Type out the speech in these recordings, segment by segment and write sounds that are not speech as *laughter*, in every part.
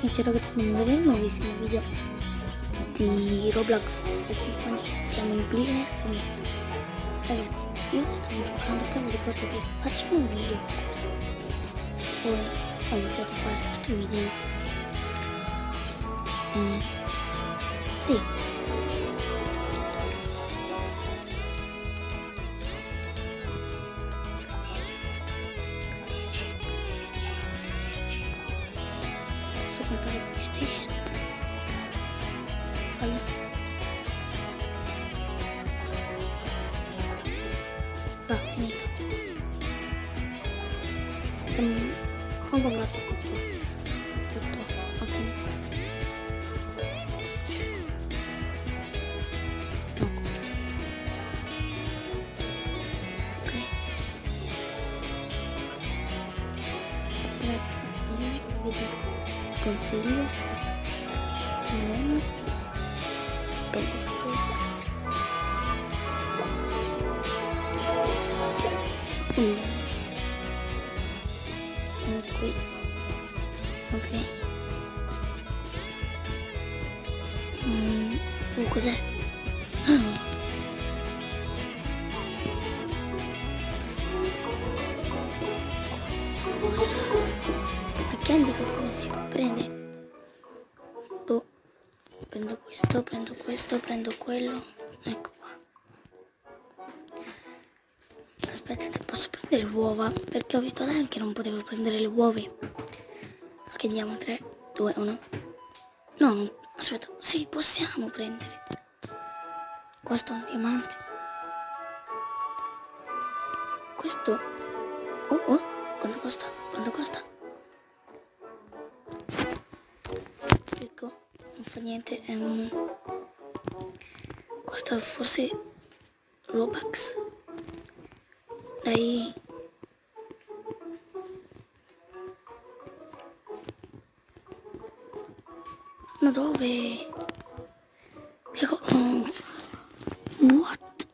Ciao ragazzi, benvenuti in un nuovissimo video di Roblox. Ragazzi, oggi siamo in Beginner Simulator Ragazzi, io stavo giocando poi mi ricordo che facciamo un video. Con questo Poi ho iniziato a fare i video. E... Sì consiglio di non spendere Robux. Quindi, qui, ok. Mm, oh, cos'è? Aspettate, posso prendere le uova? Perché ho visto lei che non potevo prendere le uova. Ok, andiamo 3, 2, 1. No, non... aspetta. Sì, possiamo prendere. Costa un diamante. Questo... Oh, oh, quanto costa? Quanto costa? Ecco, non fa niente, è un... Costa forse Robux. Dai. Ma dove? Ecco, oh. What?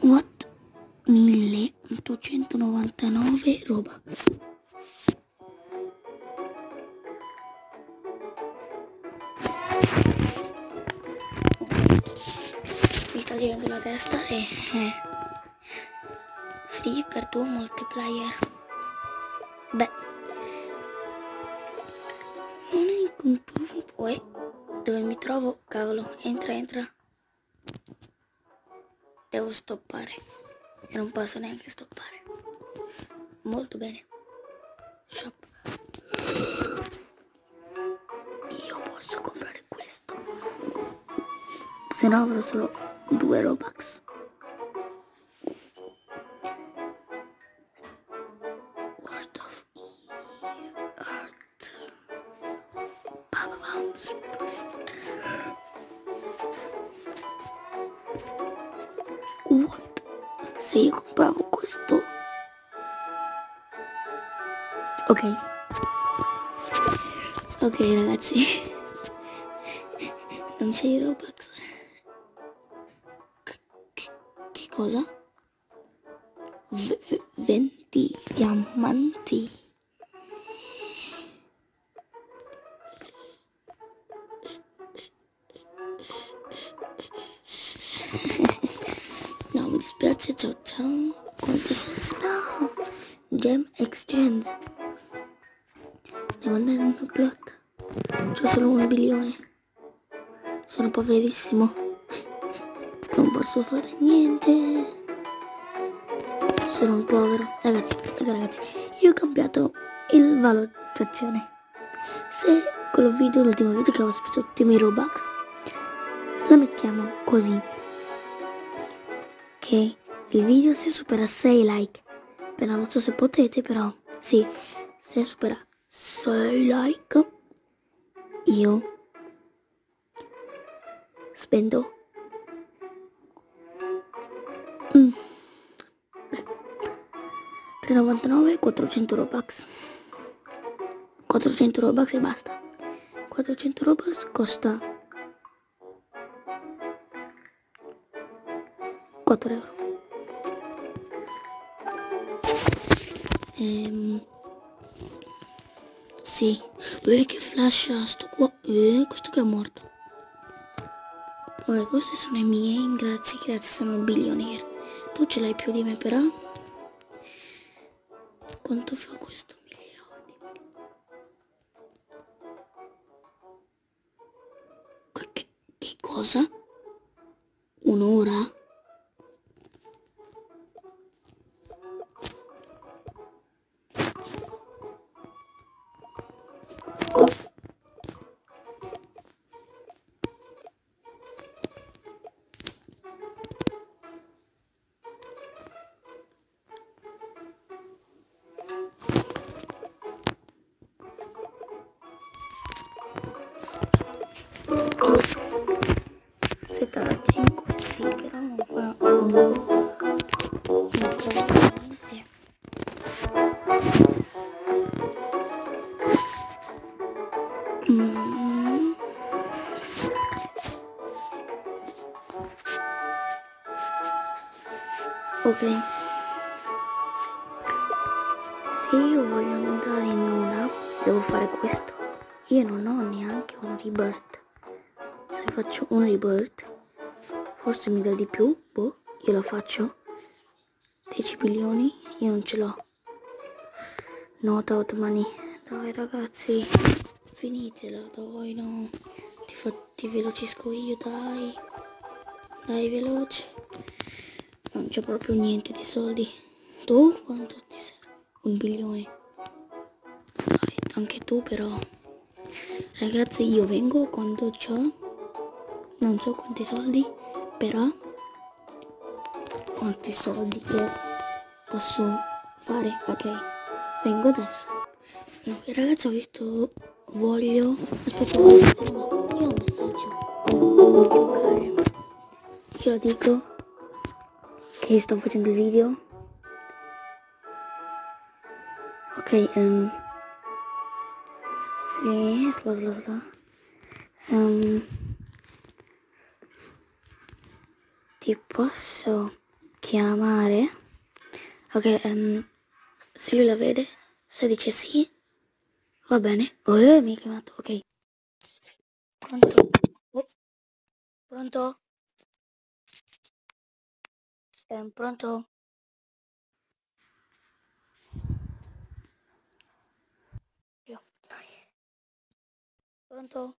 What? 1899 Robux. Devo stoppare. E non posso neanche stoppare. Molto bene. Shop. Io posso comprare questo. Se no avrò solo due Robux. Ok. Ok ragazzi. Non c'è i Robux. Che, che- cosa? V- 20 diamanti. C'ho solo un bilione. Sono poverissimo. Non posso fare niente. Sono un povero. Ragazzi, raga, ragazzi, io ho cambiato il valutazione. Se quello video, l'ultimo video che ho speso tutti i miei Robux, la mettiamo così. Che il video se supera 6 like. Però non so se potete, però sì, se supera 6 like, io spendo. Mm. Beh, 3,99 400 robux. 400 robux e basta. 400 robux costa 4 euro. Ehm, sì Eh, che flash sto qua. Eh, questo che è morto. Vabbè, queste sono i miei. Grazie, grazie, sono un bilionaire. Tu ce l'hai più di me, però. Quanto fa questo? Che cosa? Un'ora? Ok. Se io voglio andare in una, devo fare questo. Io non ho neanche un rebirth. Se faccio un rebirth, forse mi dà di più. Boh, io lo faccio. 10 bilioni, io non ce l'ho. No, Tautmani. Dai ragazzi, finitela, dai no. Ti, ti velocisco io, dai. Dai, veloce. Non c'è proprio niente di soldi. Tu quanto ti serve? Un bilione. Dai, anche tu però. Ragazzi, io vengo quando ho non so quanti soldi, però quanti soldi io posso fare. Ok, vengo adesso. Ok, ragazzi, ho visto voglio. Aspetta, io ho un messaggio. Ok. Io dico che sto facendo il video. Ok, um, sì, sla sla sla. Um, ti posso chiamare? Ok, um, se lui la vede, se dice sì, va bene. Oh, eh, mi ha chiamato, ok. Pronto? Oh. Pronto? Ehm, pronto? Io. Pronto?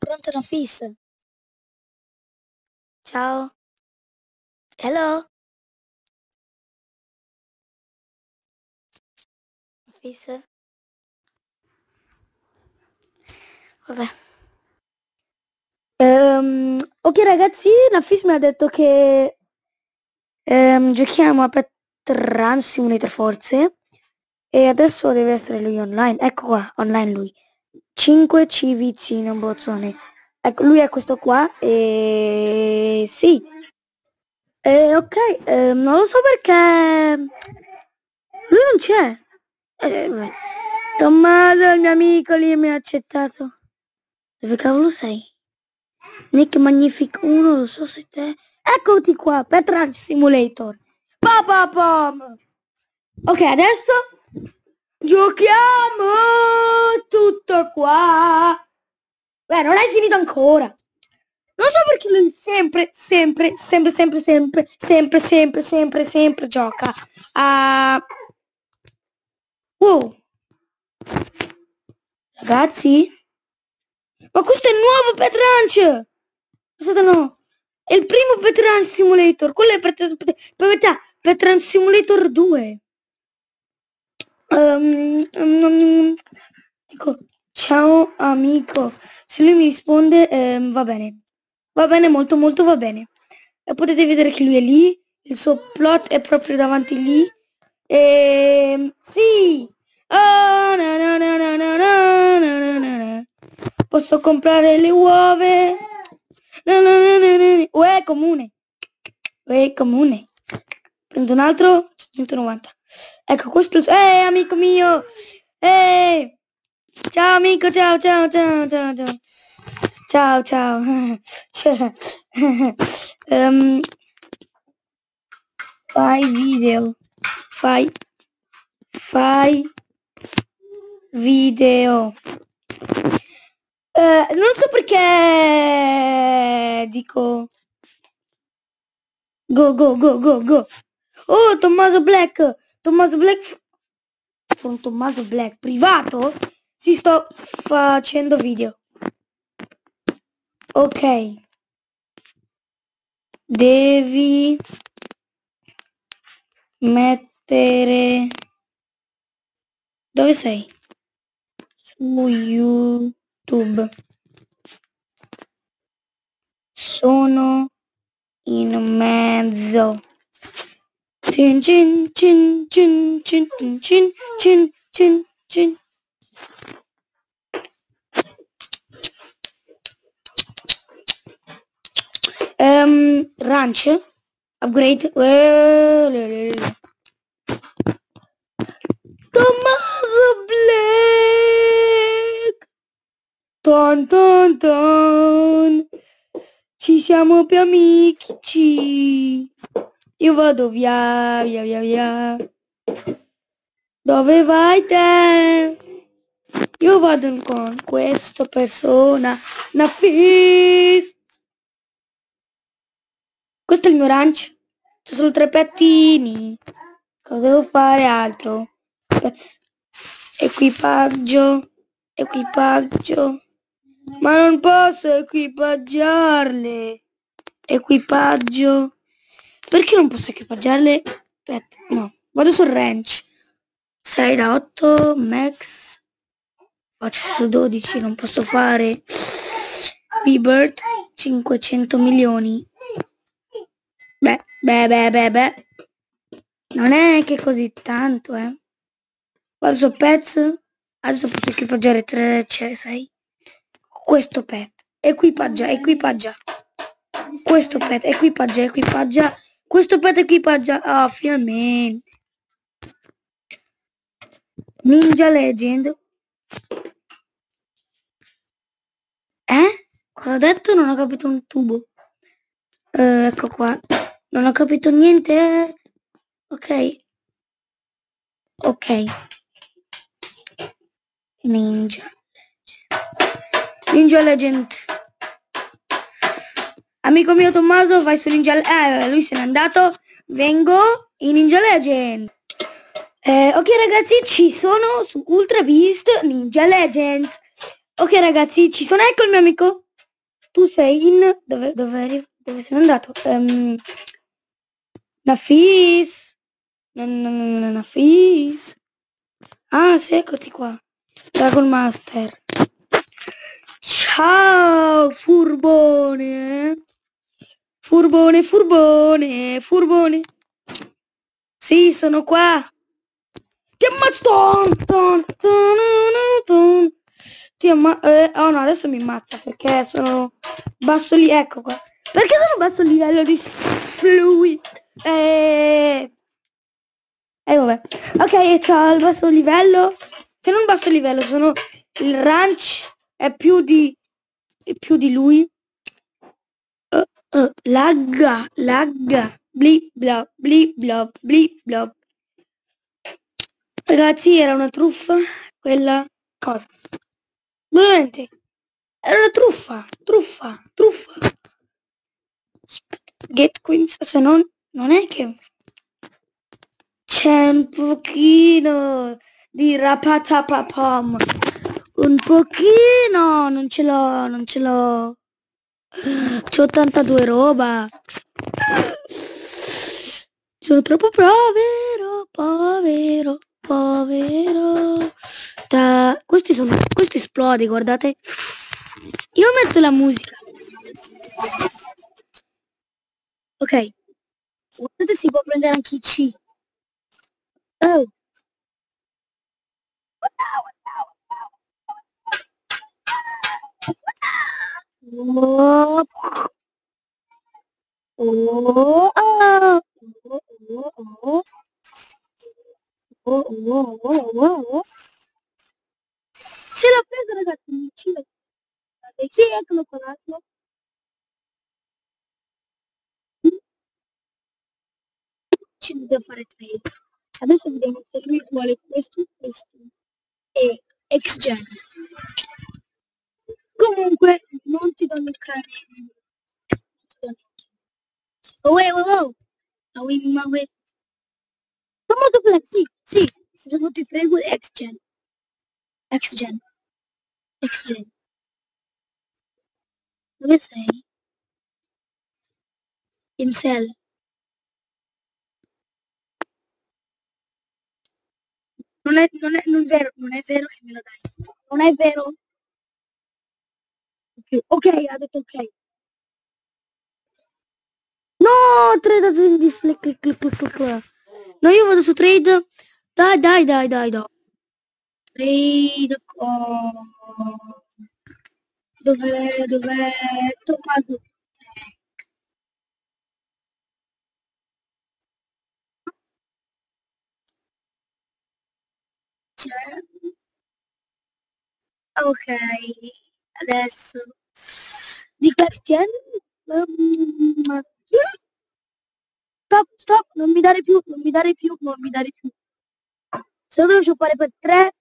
Pronto Nafis? Ciao. Hello? Nafis? Vabbè. Ehm, ok ragazzi, Nafis mi ha detto che ehm, giochiamo a Petran Simulator forse e adesso deve essere lui online. Ecco qua, online lui. 5 C vicino bozzone. Ecco, lui è questo qua e sì. E ok, ehm, non lo so perché lui non c'è. Eh. Tommaso, il mio amico lì mi ha accettato. Dove cavolo sei? Nick Magnific 1, non so se te... Eccoti qua, Petranch Simulator. Pa, pa, pam. Ok, adesso giochiamo tutto qua. Beh, non hai finito ancora. Non so perché lui sempre, sempre, sempre, sempre, sempre, sempre, sempre, sempre, sempre gioca a... Wow. Ragazzi? Ma questo è nuovo Petranch! Aspetta no. È il primo Petran Simulator. Quello è Petran, Petran, Petran Simulator 2. Um, um, dico, ciao amico. Se lui mi risponde, eh, va bene. Va bene, molto molto va bene. E potete vedere che lui è lì. Il suo plot è proprio davanti lì. E... Sì! Oh, na, na, na, Posso comprare le uova? Uè, comune. Uè, comune. Prendo un altro. 190. Ecco, questo... Eh, amico mio. Eh. Ciao, amico. Ciao, ciao, ciao, ciao, ciao. Ciao, ciao. Um, *laughs* *laughs* fai video. Fai. fai video. Eh, non so perché dico go go go go go. Oh, Tommaso Black, Tommaso Black con Tommaso Black privato si sto facendo video. Ok. Devi mettere dove sei? Su YouTube. Sono in mezzo. Cin cin cin cin cin cin cin cin cin cin. Um, ranch, upgrade. Eh, le, le, le. Tommaso Black. Ton ton ton. Ci siamo più amici. Io vado via, via, via, via. Dove vai te? Io vado con questa persona. Nafis. Questo è il mio ranch. C'è solo tre pettini. Cosa devo fare altro? Equipaggio. Equipaggio. Ma non posso equipaggiarle. Equipaggio. Perché non posso equipaggiarle? Aspetta, no. Vado sul ranch. 6 da 8, max. Faccio su 12, non posso fare. Rebirth, 500 milioni. Beh, beh, beh, beh, beh. Non è che così tanto, eh. Vado su pets. Adesso posso equipaggiare 3, c'è 6. Questo pet. Equipaggia, equipaggia. Questo pet, equipaggia, equipaggia. Questo pet equipaggia. Ah, finalmente. Ninja Legend. Eh? Cosa ha detto? Non ho capito un tubo. Eh, ecco qua. Non ho capito niente. Ok. Ok. Ninja. Ninja Legend. Amico mio Tommaso, vai su Ninja Legend. Eh, lui se n'è andato. Vengo in Ninja Legend. Eh, ok ragazzi, ci sono su Ultra Beast Ninja Legends. Ok ragazzi, ci sono. Ecco il mio amico. Tu sei in... Dove, dove, eri? dove sei andato? Um, Nafis. Nafis. Ah, sì, eccoti qua. Dragon Master. Ciao, furbone. eh. Furbone, furbone, furbone. Sì, sono qua. Ti ammazzo. Ti amma- eh, oh no, adesso mi ammazza perché sono basso lì. Ecco qua. Perché sono basso livello di fluid? Eh... Eh vabbè. Ok, c'ho il basso livello. Se non basso livello, sono il ranch è più di più di lui. Uh, uh, lagga, lagga, bli bla, bli bla, bli bla. Ragazzi, era una truffa quella cosa. Veramente. Era una truffa, truffa, truffa. Get Queens, se non, non è che c'è un pochino di rapatapapam. Un pochino, non ce l'ho, non ce l'ho. *gasps* C'ho 82 roba. Sono troppo povero, povero, povero. Da... Questi sono, questo esplode, guardate. Io metto la musica. Ok. Guardate si può prendere anche i C. Oh. Oh. Oh, oh, oh, Tira a pedra da gatinha, tira. Quem é que não conhece, não? Şimdi de fark etmeyin. Arkadaşlar videomu söylemek bu aleyküm. Eee, ex-gen. Comunque, non ti do nucleare. Oh, wait, oh, oh. No, we muove. Famoso flex, sì, sì. Non ti frego, X-Gen. X-Gen. X-Gen. Dove sei? In cell. Non è, non è, non è vero, non è vero che me lo dai. Non è vero. Ok, ok, ha detto ok. No, trade di flick. No, io vado su trade. Dai, dai, dai, dai, dai. Trade con... Dov'è, dov'è? Tommaso. C'è. Ok, adesso di Christian. Stop, stop, non mi dare più, non mi dare più, non mi dare più. Se lo devo fare per tre.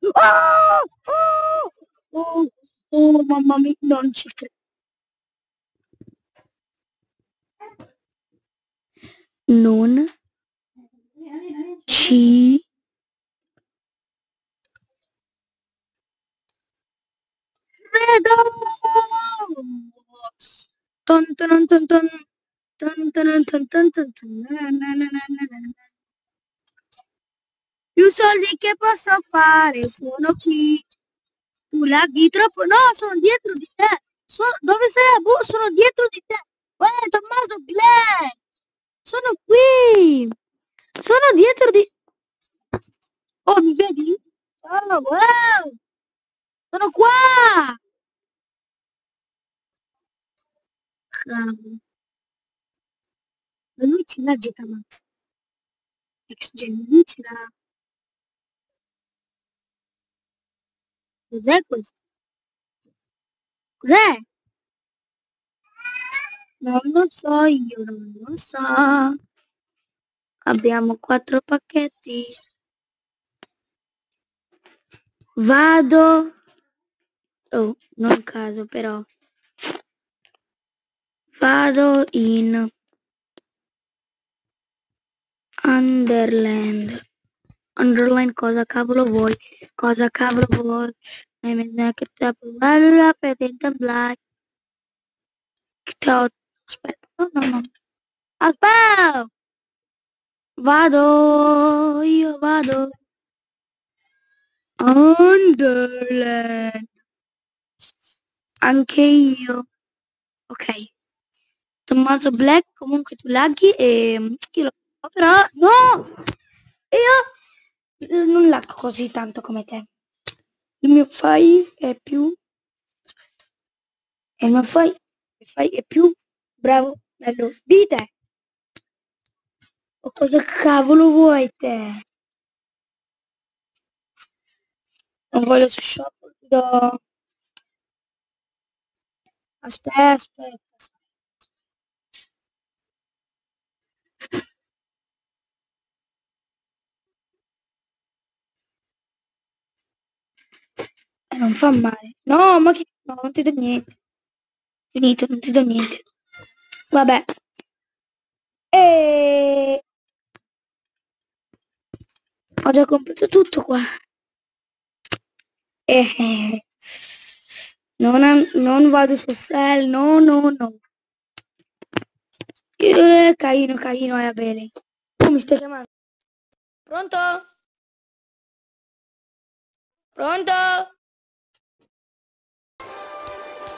Oh! Oh! Oh mamma mia, non ci credo. Non ci credo. Ton, ton. Più soldi che posso fare sono chi tu laghi troppo. No, sono dietro di te. Sono... Dove sei? Boh, sono dietro di te. Guarda, Tommaso Black. Sono qui. Sono dietro di... Oh, mi vedi? Oh, wow. Sono qua. Cavolo. Ma lui ci l'ha Max. Ex gen, lui ce l'ha. Cos'è questo? Cos'è? Non lo so io, non lo so. Abbiamo quattro pacchetti. Vado. Oh, non caso però. Vado in Underland. Underline cosa cavolo vuoi? Cosa cavolo vuoi? I mean, I could tap right up and in the black. Ciao. Aspetta, no, no, no. Aspetta! Vado, io vado. Underland. Anche io. Ok. Tommaso Black, comunque tu laghi e io lo però no! Io non lacco così tanto come te. Il mio fai è più... Aspetta. Il mio fai, fai è più bravo, bello di te. O cosa cavolo vuoi te? Non voglio su shop, do... Aspetta, aspetta, Eh, non fa male. No, ma che... No, non ti do niente. Finito, non ti do niente. Vabbè. E... Ho già comprato tutto qua. Eh, non, non vado su sell, no, no, no. Eh, carino, carino, è bene. Tu mi stai chiamando? Pronto? Pronto?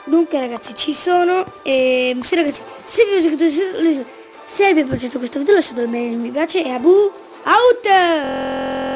Dunque ragazzi ci sono e se ragazzi se vi, se vi è piaciuto questo video lasciate il mi piace e a bu out